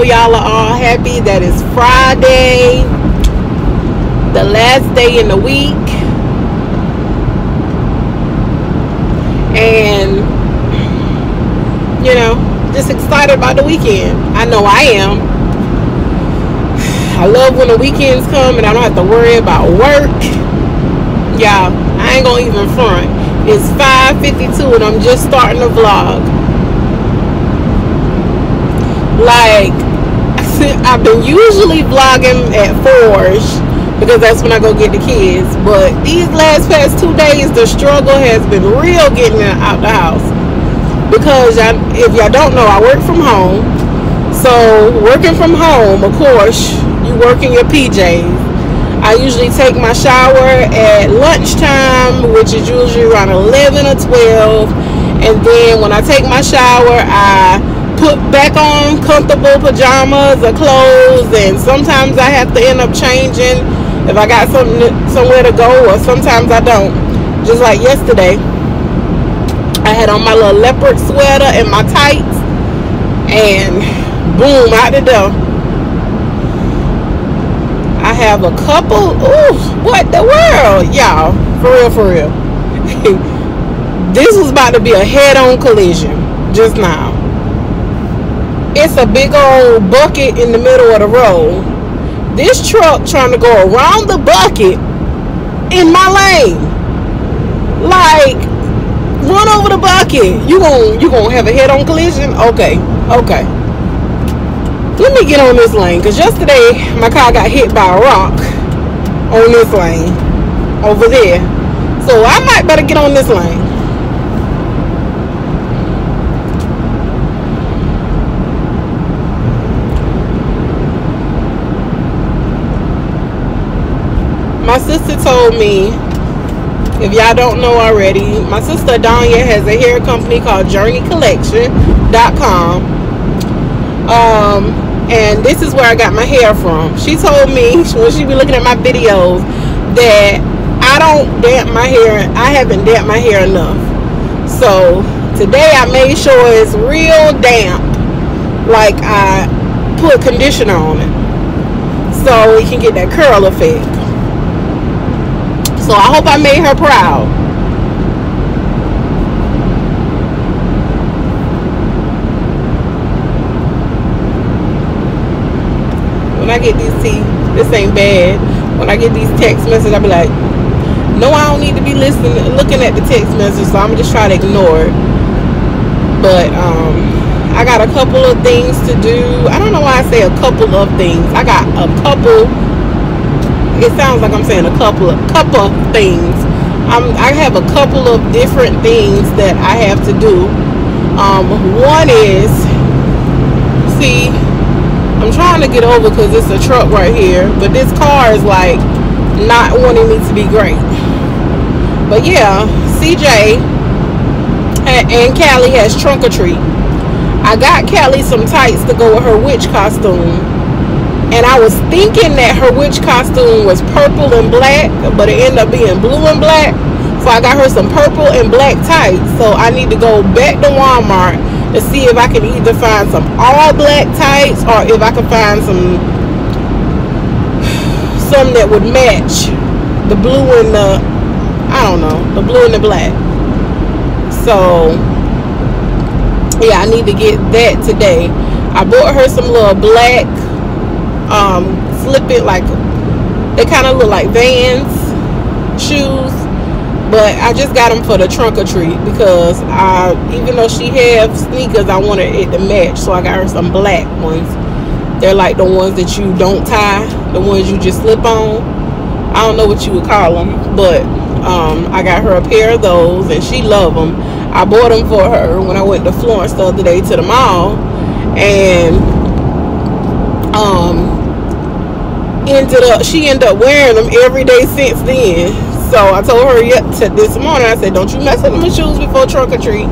know y'all are all happy that it's Friday, the last day in the week. And, you know, just excited about the weekend. I know I am. I love when the weekends come and I don't have to worry about work. Y'all, I ain't gonna even front. It's 5.52 and I'm just starting the vlog. Like, I've been usually vlogging at 4 because that's when I go get the kids. But these last past two days, the struggle has been real getting out the house. Because if y'all don't know, I work from home. So working from home, of course, you work in your PJs. I usually take my shower at lunchtime, which is usually around 11 or 12. And then when I take my shower, I put back on comfortable pajamas or clothes. And sometimes I have to end up changing if I got something somewhere to go, or sometimes I don't. Just like yesterday, I had on my little leopard sweater and my tights, and boom, out the door. I have a couple. Ooh, what the world, y'all? For real, for real. this was about to be a head-on collision just now. It's a big old bucket in the middle of the road this truck trying to go around the bucket in my lane. Like, run over the bucket. You gonna you gonna have a head-on collision? Okay, okay. Let me get on this lane because yesterday my car got hit by a rock on this lane over there. So I might better get on this lane. My sister told me if y'all don't know already my sister Danya has a hair company called journeycollection.com um and this is where I got my hair from. She told me when she be looking at my videos that I don't damp my hair I haven't damped my hair enough. So today I made sure it's real damp like I put conditioner on it so it can get that curl effect so I hope I made her proud. When I get these, see, this ain't bad. When I get these text messages, I'll be like, no, I don't need to be listening, looking at the text message, so I'm just try to ignore it. But, um, I got a couple of things to do. I don't know why I say a couple of things. I got a couple it sounds like I'm saying a couple of couple of things. I'm, I have a couple of different things that I have to do. Um, one is, see, I'm trying to get over because it's a truck right here, but this car is like not wanting me to be great. But yeah, CJ and Callie has trunk or treat. I got Callie some tights to go with her witch costume and I was thinking that her witch costume was purple and black, but it ended up being blue and black. So I got her some purple and black tights. So I need to go back to Walmart to see if I can either find some all black tights or if I can find some some that would match the blue and the I don't know, the blue and the black. So yeah, I need to get that today. I bought her some little black um, flip it like they kind of look like Vans shoes but I just got them for the trunk or treat because I even though she have sneakers I wanted it to match so I got her some black ones. They're like the ones that you don't tie the ones you just slip on. I don't know what you would call them but um, I got her a pair of those and she loved them I bought them for her when I went to Florence the other day to the mall and um ended up she ended up wearing them every day since then. So I told her yet to this morning. I said, "Don't you mess with my shoes before trunk or treat."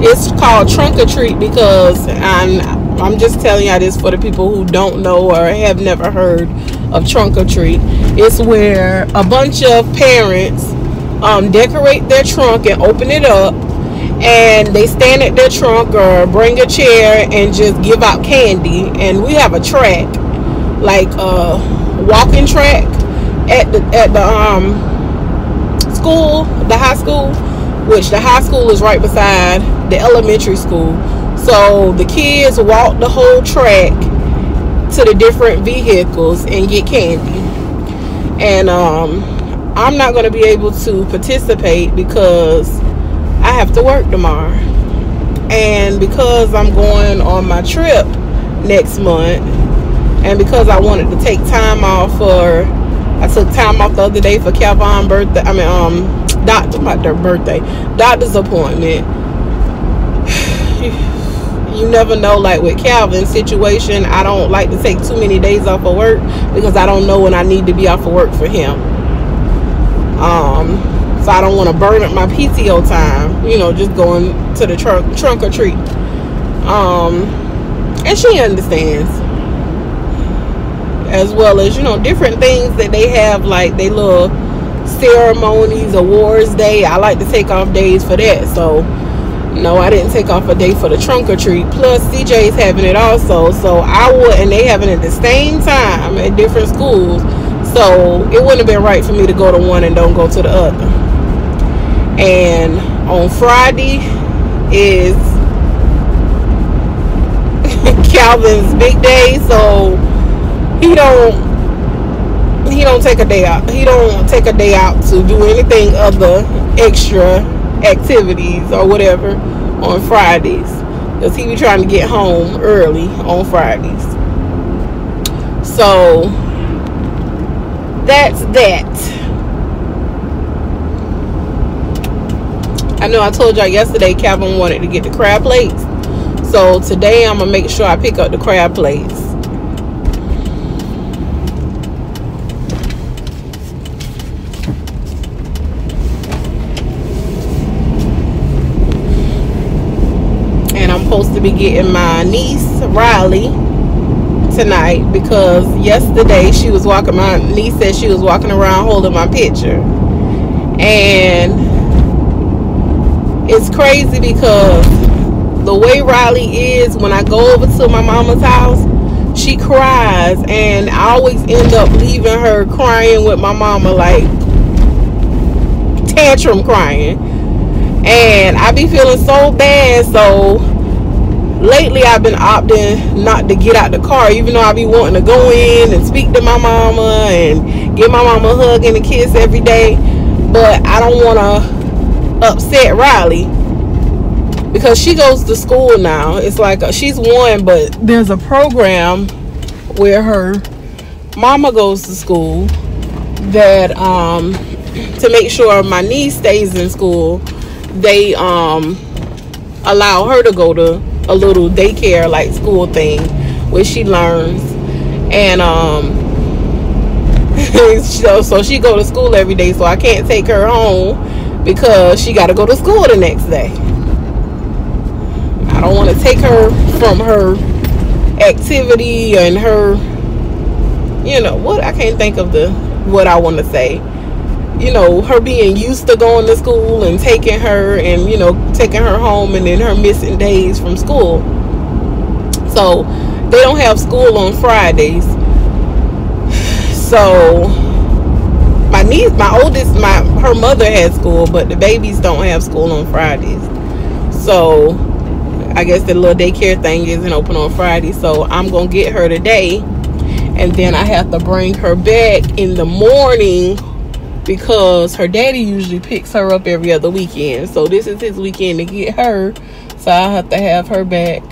It's called trunk or treat because I'm I'm just telling y'all this for the people who don't know or have never heard of trunk or treat. It's where a bunch of parents um, decorate their trunk and open it up and they stand at their trunk or bring a chair and just give out candy. And we have a track, like a walking track at the at the um school, the high school, which the high school is right beside the elementary school. So the kids walk the whole track to the different vehicles and get candy. And um, I'm not going to be able to participate because I have to work tomorrow. And because I'm going on my trip next month, and because I wanted to take time off for, I took time off the other day for Calvin birthday. I mean, um, doctor, their birthday, doctor's appointment. you never know like with Calvin's situation I don't like to take too many days off of work because I don't know when I need to be off of work for him um so I don't want to burn up my PTO time you know just going to the trunk trunk or treat um and she understands as well as you know different things that they have like they little ceremonies awards day. I like to take off days for that. So no i didn't take off a day for the trunk or treat. Plus cj's having it also. So i would and they having it at the same time at different schools. So it wouldn't have been right for me to go to one and don't go to the other. And on friday is calvin's big day. So he don't he don't take a day out he don't take a day out to do anything other extra activities or whatever on Fridays because he be trying to get home early on Fridays. So that's that. I know I told y'all yesterday Calvin wanted to get the crab plates. So today I'm gonna make sure I pick up the crab plates. supposed to be getting my niece Riley tonight because yesterday she was walking my niece said she was walking around holding my picture. And it's crazy because the way Riley is when I go over to my mama's house she cries and I always end up leaving her crying with my mama like tantrum crying. And I be feeling so bad so lately I've been opting not to get out the car, even though I be wanting to go in and speak to my mama and give my mama a hug and a kiss every day. But I don't want to upset Riley because she goes to school now. It's like she's one, but there's a program where her mama goes to school that um, to make sure my niece stays in school. They um, allow her to go to a little daycare like school thing where she learns. And um so, so she go to school every day so I can't take her home because she got to go to school the next day. I don't want to take her from her activity and her you know what I can't think of the what I want to say you know, her being used to going to school and taking her and, you know, taking her home and then her missing days from school. So they don't have school on Fridays. So my niece, my oldest, my her mother had school, but the babies don't have school on Fridays. So I guess the little daycare thing isn't open on Friday. So I'm gonna get her today, and then I have to bring her back in the morning because her daddy usually picks her up every other weekend. So this is his weekend to get her. So I have to have her back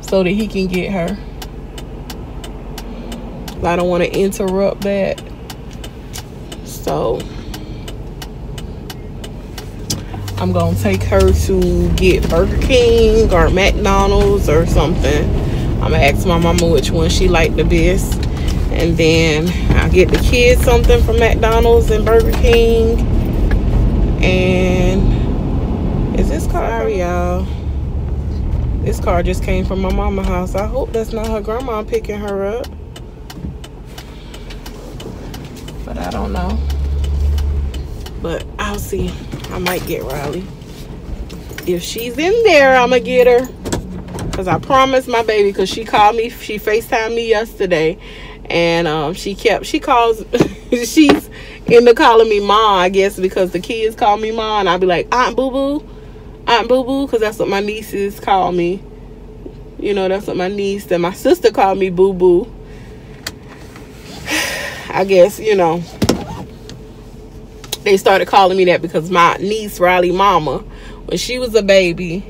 so that he can get her. I don't want to interrupt that. So I'm going to take her to get Burger King or McDonald's or something. I'm going to ask my mama which one she liked the best and then I'll get the kids something from McDonald's and Burger King. And is this car y'all? This car just came from my mama house. I hope that's not her grandma picking her up. But I don't know. But I'll see. I might get Riley. If she's in there, I'ma get her. Cause I promised my baby, cause she called me, she FaceTimed me yesterday, and um, she kept she calls, she's into calling me mom, I guess, because the kids call me mom, and I'll be like Aunt Boo Boo, Aunt Boo Boo, cause that's what my nieces call me. You know, that's what my niece and my sister called me Boo Boo. I guess you know they started calling me that because my niece Riley Mama, when she was a baby,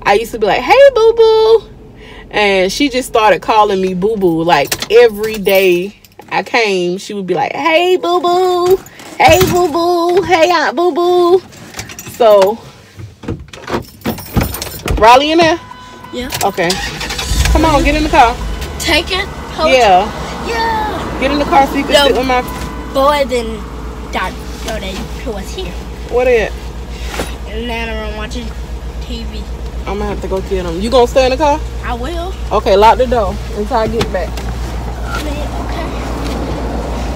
I used to be like, "Hey, Boo Boo," and she just started calling me Boo Boo. Like every day I came, she would be like, "Hey, Boo Boo," "Hey, Boo Boo," "Hey, Aunt Boo Boo." So, Riley in there? Yeah. Okay. Come on, get in the car. Take it. Yeah, it. Yeah. get in the car so you can No. sit with my. Boy, then dad, no, they who was here. What is? It? And then I'm watching TV. I'm gonna have to go get them. You gonna stay in the car? I will. Okay, lock the door until I get back. I mean, okay.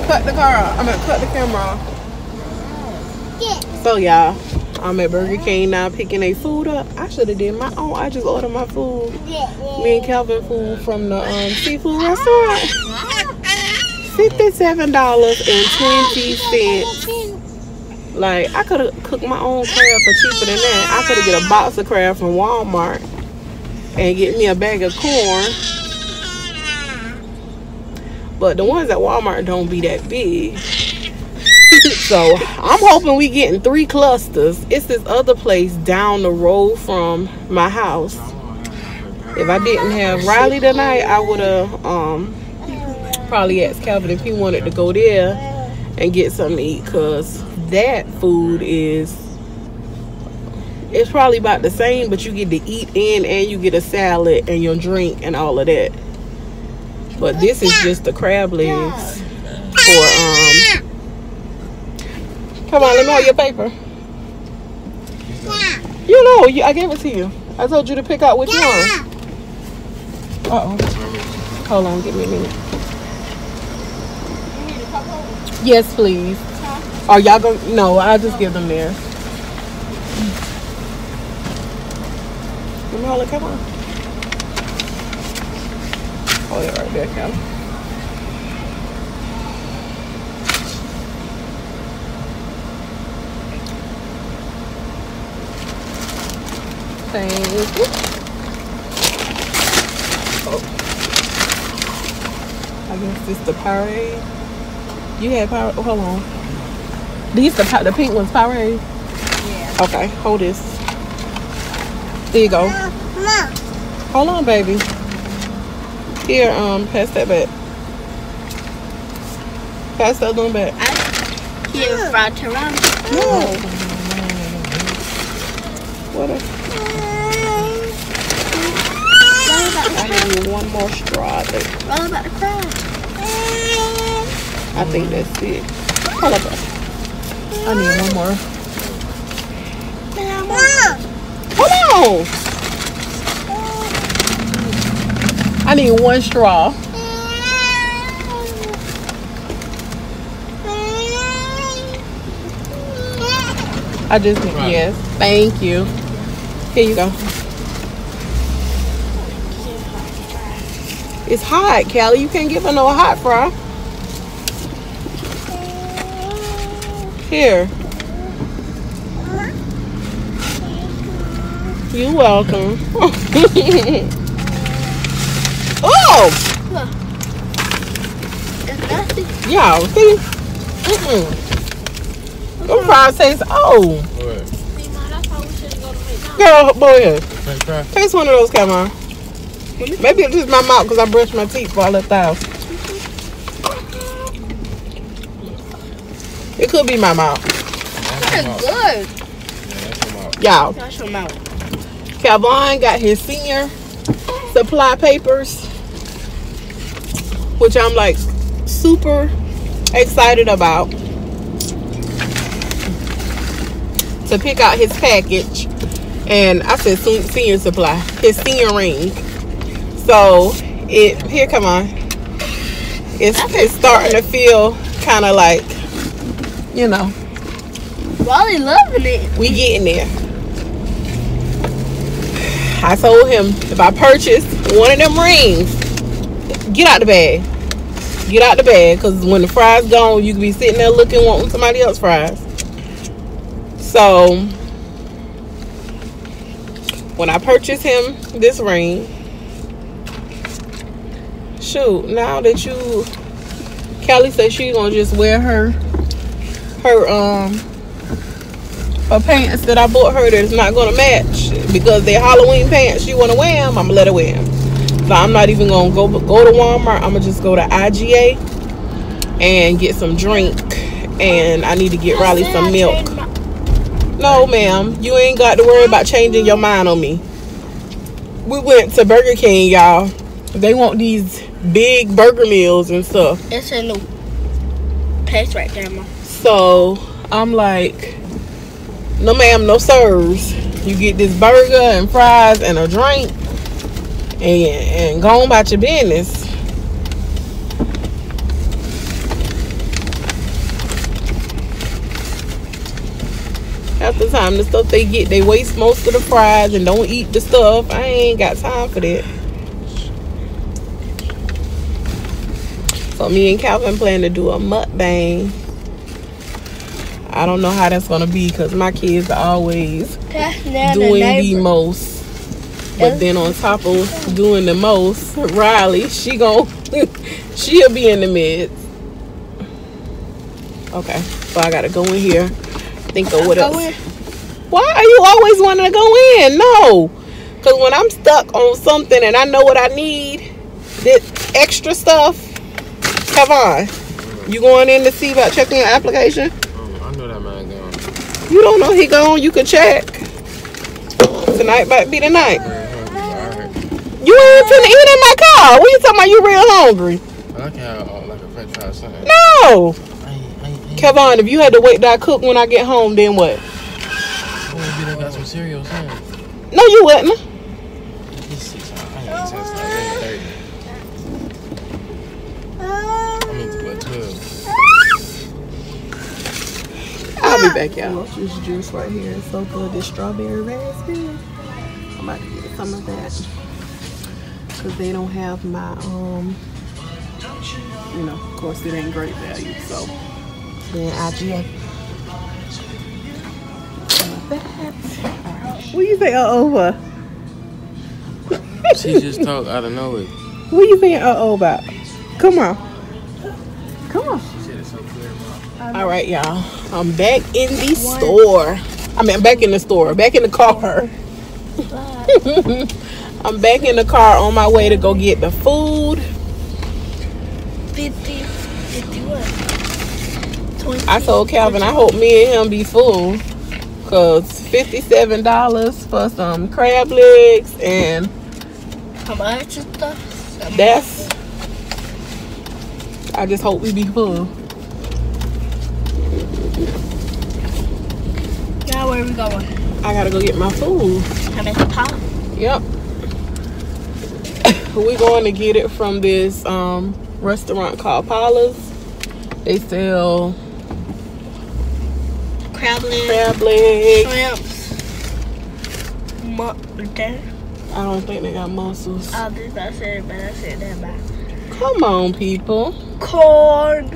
Cut the car off. I'm gonna cut the camera off. So y'all, I'm at Burger King now picking a food up. I should have did my own. I just ordered my food. Me and Calvin food from the um, seafood restaurant. $57.20. Like I could have cooked my own crab for cheaper than that. I could have get a box of crab from Walmart and get me a bag of corn. But the ones at Walmart don't be that big. so I'm hoping we getting three clusters. It's this other place down the road from my house. If I didn't have Riley tonight, I would have um probably asked Calvin if he wanted to go there and get something to eat because that food is it's probably about the same but you get to eat in and you get a salad and your drink and all of that. But this is just the crab legs for um come on let me hold your paper. You know you, i gave it to you. I told you to pick out which one. Uh-oh. Hold on give me a minute. Yes please are y'all gonna no i'll just give them me hold come on. Hold it right there, Cal. Thank you. Oh. I guess this the Powerade. You had power. Oh, hold on. These the the pink ones Powerade. Yeah. Okay, hold this. There you go. Hold on, baby. Here, um, pass that back. Pass that one back. I hear fried toronto. No. What a, I need one more straw. I think, All about the crab. I think that's it. Hold up. I need one more. Hold on. I need one straw. I just need, Right. yes. Thank you. Here you go. It's hot, Callie. You can't give her no hot fry. Here. You're welcome. oh! Yeah, see? Mm-mm. Them fries taste, oh. What? Girl, boy, here. French fry? Taste one of those, come on. Maybe it's just my mouth because I brushed my teeth while I left the It could be my mouth. That's It's good. Yeah, that's them out. Y'all, Gosh, I'm out. Calvin got his senior supply papers, which I'm like super excited about to pick out his package. And I said senior supply, his senior ring. So it here, come on. It's it's starting to feel kind of like, you know, Wally loving it. we getting there. I told him if I purchase one of them rings, get out the bag. Get out the bag because when the fries gone, you can be sitting there looking, wanting somebody else fries. So when I purchased him this ring, shoot, now that you Kelly said she gonna just wear her her um her pants that I bought her that's not gonna match because they're Halloween pants. She wanna wear them. I'm gonna let her wear them. So I'm not even gonna go go to Walmart. I'm gonna just go to IGA and get some drink. And I need to get Riley some milk. No, ma'am. You ain't got to worry about changing your mind on me. We went to Burger King, y'all. They want these big burger meals and stuff. It's a new place right there, Mom. So I'm like, no ma'am, no sirs. You get this burger and fries and a drink and, and go on about your business. Half the time, the stuff they get, they waste most of the fries and don't eat the stuff. I ain't got time for that. So me and Calvin plan to do a mukbang. I don't know how that's gonna be because my kids are always doing the most. But then on top of doing the most, Riley, she gon' she'll be in the midst. Okay, so I gotta go in here. Think of what else. Why are you always wanting to go in? No, because when I'm stuck on something and I know what I need, this extra stuff. Come on, you going in to see about checking your application? Oh, I know that man gone. You don't know he gone. You can check. Tonight might be the night. You ain't finna eat in my car. What you talking about? You real hungry? I can have uh, like a french fry or something. No. I ain't, I ain't, I. Kevon, if you had to wait till I cook when I get home, then what? Got some cereal. No, you wouldn't. He's six. I ain't eat since like 30. I mean, what, 12? I'll be back, y'all. This juice right here is so good. This strawberry raspberry. I'm about to get some of that. Because they don't have my, um, you know, of course it ain't great value. So, then IGA. Some of that. What you say, uh over? She just talked out of nowhere. What you saying, uh oh, about? Come on. Come on. She said it so clear. All right, y'all. I'm back in the store. I mean, I'm back in the store. Back in the car. I'm back in the car on my way to go get the food. 50, 50 what? 20. I told Calvin I hope me and him be full. Cause $57 for some crab legs and How much is stuff? that's I just hope we be full. Now where are we going? I gotta go get my food. How much pop? Yep. We're going to get it from this um, restaurant called Paula's. They sell Crab leg. crab legs. Shrimps. There. I don't think they got mussels. I was about to say it, but I said that back. Come on, people. Corn.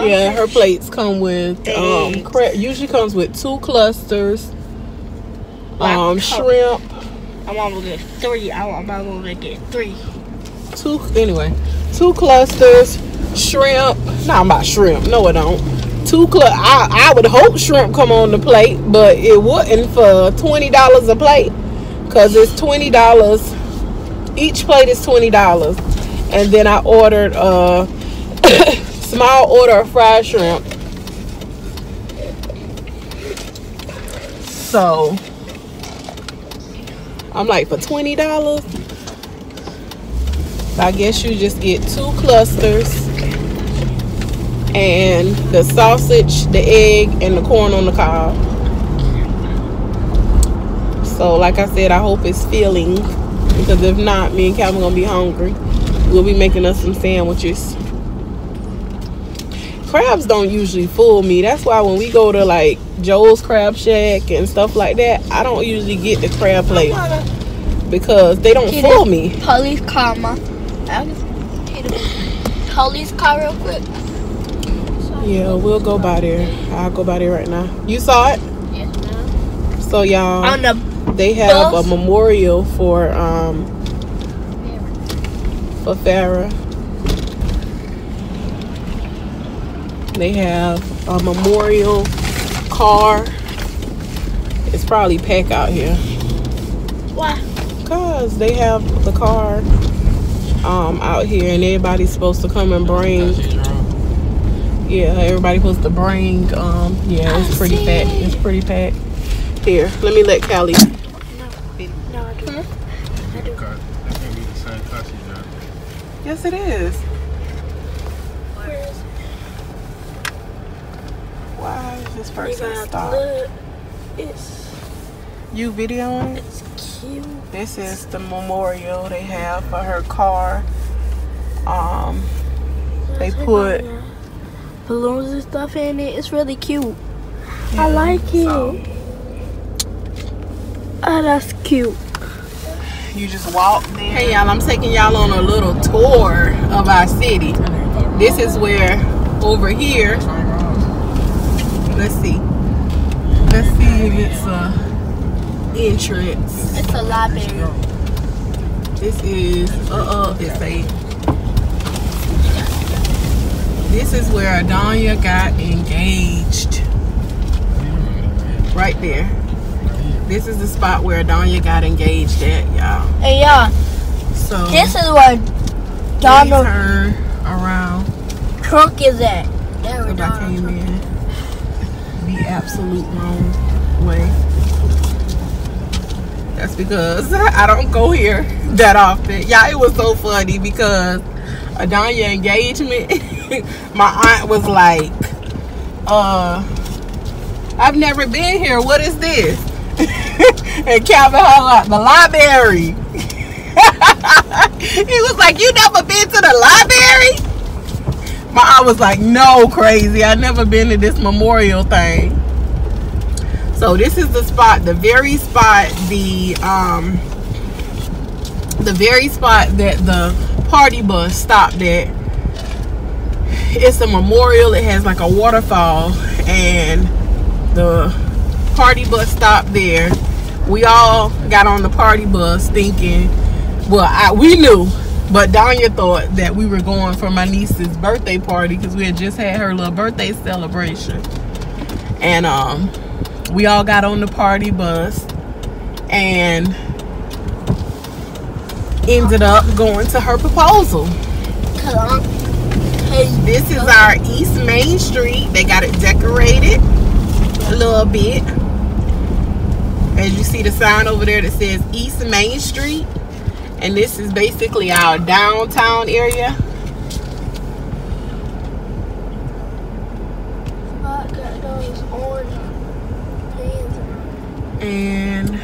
Yeah, her plates come with um, Eggs. crab. Usually comes with two clusters, Like um, shrimp, I'm gonna get three. I'm gonna get three. two anyway, two clusters, shrimp. No, I'm about shrimp. No, it don't. Two cl- I I would hope shrimp come on the plate, but it wouldn't for twenty dollars a plate, cause it's twenty dollars. Each plate is twenty dollars, and then I ordered a small order of fried shrimp. So I'm like for twenty dollars. I guess you just get two clusters and the sausage, the egg, and the corn on the cob. So, like I said, I hope it's filling because if not, me and Calvin gonna be hungry. We'll be making us some sandwiches. Crabs don't usually fool me. That's why when we go to like Joe's Crab Shack and stuff like that, I don't usually get the crab plate because they don't Get fool me. Police car, ma. I can see the police car real quick. Yeah, we'll go by there. I'll go by there right now. You saw it? Yes, ma'am. So y'all, On the they have a memorial for um for Farah. They have a memorial car. It's probably packed out here. why? Cause they have the car um out here and everybody's supposed to come and bring That shit drunk. yeah, everybody's supposed to bring um yeah, it's pretty I packed. It's pretty packed. Here, let me let Callie. No, I do. Cut. That can't be the same car she driving. Yes it is. Where is Why is this it? person stopped? It's You videoing? it's cute. This is the memorial they have for her car. Um They put- balloons and stuff in it. It's really cute. yeah, I like it. so Oh, that's cute. you just walk there. Hey y'all, I'm taking y'all on a little tour of our city. This is where over here Let's see. Let's see if it's a entrance. It's a library. This is uh uh it's a This is where Adonya got engaged. Right there. This is the spot where Adonya got engaged at, y'all. Hey, y'all, So this is where Donald turn around Trump is at. There we if I came go. Absolute wrong way. That's because I don't go here that often. Yeah, it was so funny because Adonya engagement, my aunt was like, uh, I've never been here. What is this? and Calvin out the library. he was like, You never been to the library? My aunt was like, no, crazy. I never been to this memorial thing. So this is the spot, the very spot, the um the very spot that the party bus stopped at. It's a memorial. It has like a waterfall and the party bus stopped there. We all got on the party bus thinking, well, I, we knew but Danya thought that we were going for my niece's birthday party because we had just had her little birthday celebration. And um, we all got on the party bus and ended up going to her proposal. Hey, This is our East Main Street. They got it decorated a little bit. As you see the sign over there that says East Main Street. And this is basically our downtown area. I got those orange pants. And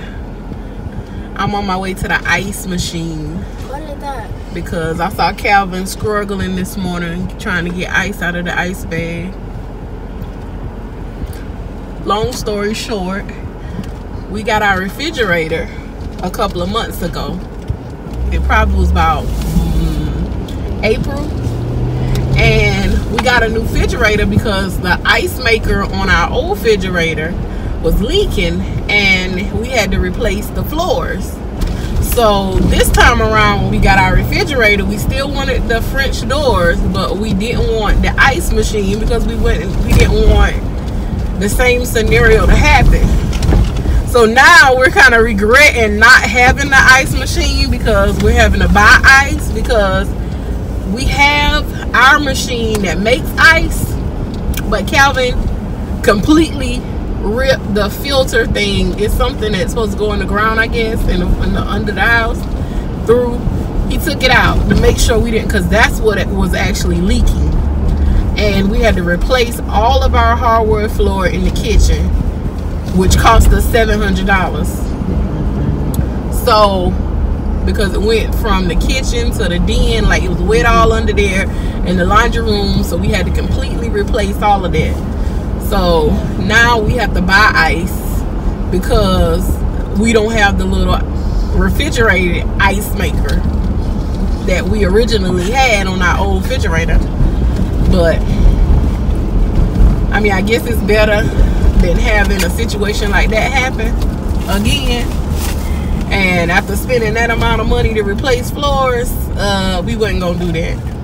I'm on my way to the ice machine What is that? because I saw Calvin struggling this morning trying to get ice out of the ice bag. Long story short, we got our refrigerator a couple of months ago. It probably was about mm, April. And we got a new refrigerator because the ice maker on our old refrigerator was leaking and we had to replace the floors. So this time around when we got our refrigerator, we still wanted the French doors, but we didn't want the ice machine because we went we didn't want the same scenario to happen. So now we're kind of regretting not having the ice machine because we're having to buy ice because we have our machine that makes ice, but Calvin completely ripped the filter thing. is something that's supposed to go in the ground, I guess, in in the under the house. Through, he took it out to make sure we didn't, because that's what it was actually leaking. And we had to replace all of our hardwood floor in the kitchen, which cost us seven hundred dollars. So because it went from the kitchen to the den, like it was wet all under there, and the laundry room. So we had to completely replace all of that. So now we have to buy ice because we don't have the little refrigerated ice maker that we originally had on our old refrigerator. But I mean, I guess it's better than having a situation like that happen again. And after spending that amount of money to replace floors, uh, we wasn't gonna do that.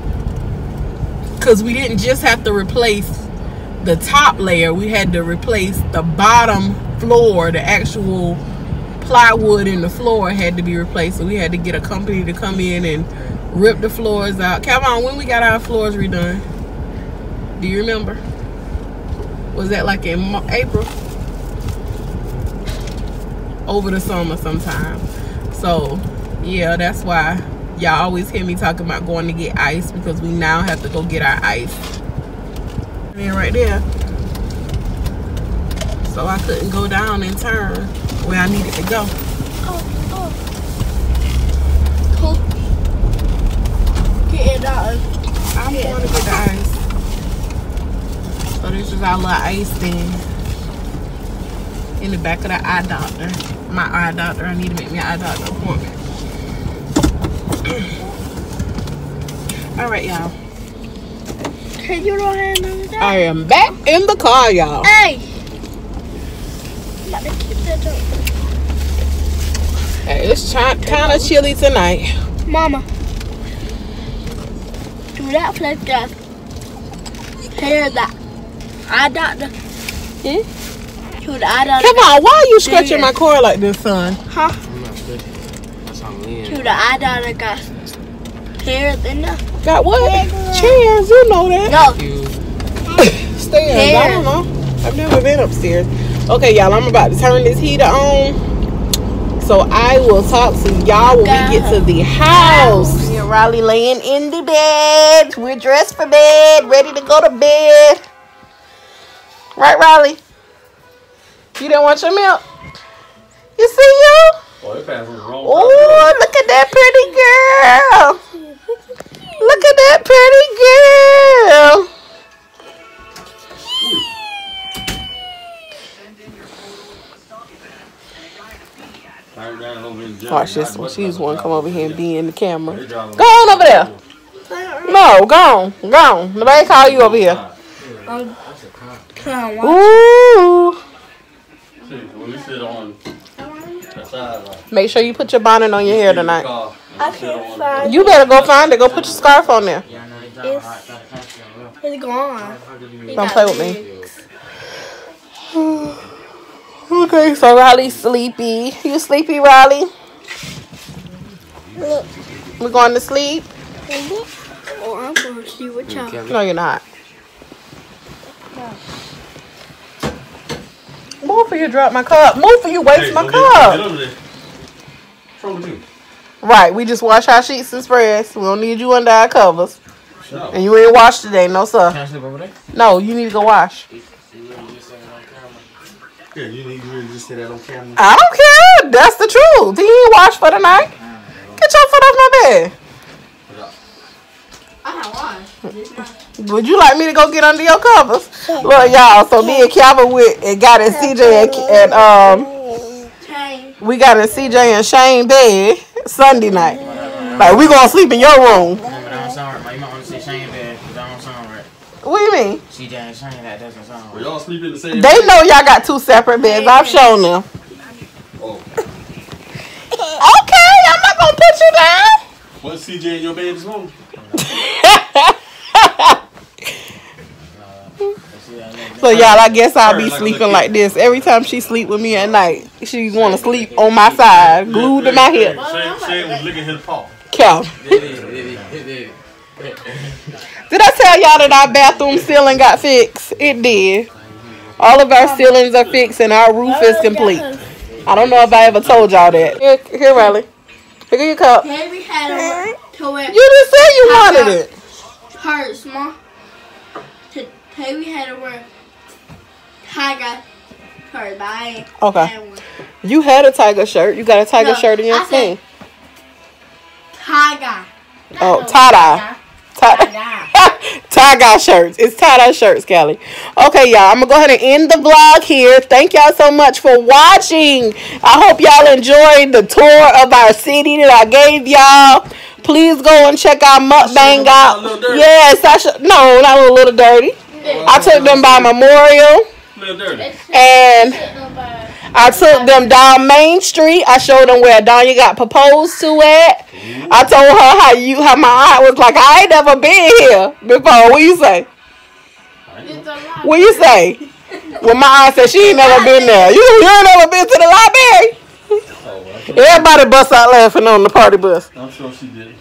Cause we didn't just have to replace the top layer, we had to replace the bottom floor, the actual plywood in the floor had to be replaced. So we had to get a company to come in and rip the floors out. Calvin, when we got our floors redone? Do you remember? Was that like in April? Over the summer sometime. So, yeah, that's why y'all always hear me talking about going to get ice because we now have to go get our ice. Right there. So I couldn't go down and turn where I needed to go. Oh, oh. Get it out. I'm going to get the ice. So this is our little ice thing in the back of the eye doctor. My eye doctor. I need to make me an eye doctor appointment. All right, y'all. Can you don't have none of that? I am back in the car, y'all. Hey! I'm about to keep that up. Hey, It's kind of chilly tonight. Mama. Do that flip that. Hear that. I doctor. Hmm? To the eye doctor. Come on, why are you Do scratching my car like this, son? Huh? I'm not stretching. That's how I'm To in. the eye doctor got hairs in there. Got what? Chairs, you know that. No. You. Stairs, I don't know. I've never been upstairs. Okay, y'all, I'm about to turn this heater on. So I will talk to y'all when we get to the house. Me and Riley laying in the bed. We're dressed for bed, ready to go to bed. Right, Riley? You didn't want your milk? You see you? Boy, it passed wrong. Oh, look at that pretty girl. Look at that pretty girl. Watch this one. She's one come over here and be in the camera. Go on over there. No, go on. Go on. Nobody call you over here. Come. Ooh. When we sit on the side, like, Make sure you put your bonnet on your hair tonight. Car, I can't find You better go find it. Go put your scarf on there. It's, it's gone. Don't play with me. Okay, so Riley's sleepy. You sleepy, Riley? Look. We're going to sleep? Oh, I'm going to see what y'all. No, you're not. Move for you drop my cup. Move for you waste Hey, my go get- Get cup. over there. What's wrong with you? Right, we just wash our sheets and spreads. We don't need you under our covers. No. And you ain't washed today, no sir. Can I sleep over there? No, you need to go wash. Yeah, you need to really just say that on camera. I don't care. That's the truth. He ain't wash for the night. Get your foot off my bed. I Would you like me to go get under your covers? Look, y'all. So me and Calvin went and got in CJ and, and um we got in CJ and Shane bed Sunday night. Like we gonna sleep in your room. But don't sound right. You might want to say Shane bad, but that don't sound right. What do you mean? CJ and Shane, that doesn't sound Well, right. y'all sleep in the same They know y'all got two separate beds. I've shown them. Oh. Okay, I'm not gonna put you down. What's CJ in your bed this morning? So y'all, I guess I'll be sleeping like this every time she sleep with me at night. She want to sleep on my side, glued to my hip. Shane, Shane was licking his paw. Calvin. Did I tell y'all that our bathroom ceiling got fixed? It did. All of our ceilings are fixed and our roof is complete. I don't know if I ever told y'all that. Here, here Riley. Here, get your cup. Maybe had a to where You just said you wanted it. hurts, ma. To we had to wear tiger hurt, but I ain't Okay. had one. You had a tiger shirt. You got a tiger No, shirt in your I thing. Taga. Oh, tie-dye. Tie tie-dye shirts. It's tie-dye shirts, Kelly. Okay, y'all. I'm gonna go ahead and end the vlog here. Thank y'all so much for watching. I hope y'all enjoyed the tour of our city that I gave y'all. Please go and check our mukbang out. Little Dirty? Yes, I should. No, not a little dirty. I took them by Memorial and I took them down Main Street. I showed them where Danya got proposed to at. I told her how you how my aunt was like, I ain't never been here before. What you say? What you say? Well, my aunt said she ain't never been there. You you ain't never been to the library. Well, I'm sure- Everybody bust out laughing on the party bus. I'm sure she did.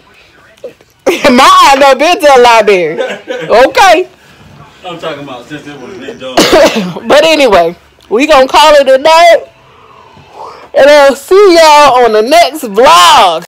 my aunt never been to the library. Okay. I'm talking about since it was Big John. But anyway, we gonna call it a night. And I'll see y'all on the next vlog.